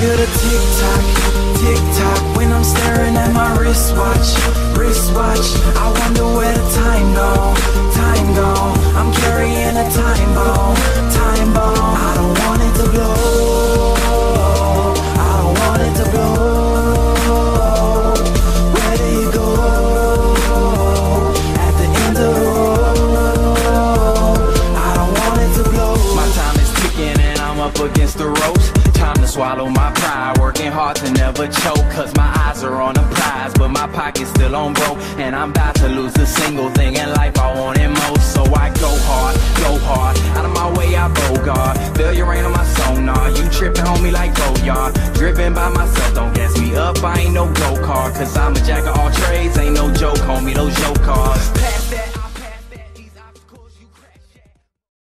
Feel the tick tock, tick tock When I'm staring at my wristwatch, wristwatch. I wonder where the time go, time go I'm carrying a time bomb. I'm up against the ropes. Time to swallow my pride. Working hard to never choke. Cause my eyes are on a prize. But my pocket's still on broke. And I'm about to lose the single thing in life I wanted most. So I go hard, go hard. Out of my way, I bogart. Failure ain't on my sonar. You tripping on me like Goyard. Driven by myself, don't gas me up. I ain't no go kart. Cause I'm a jack of all trades. Ain't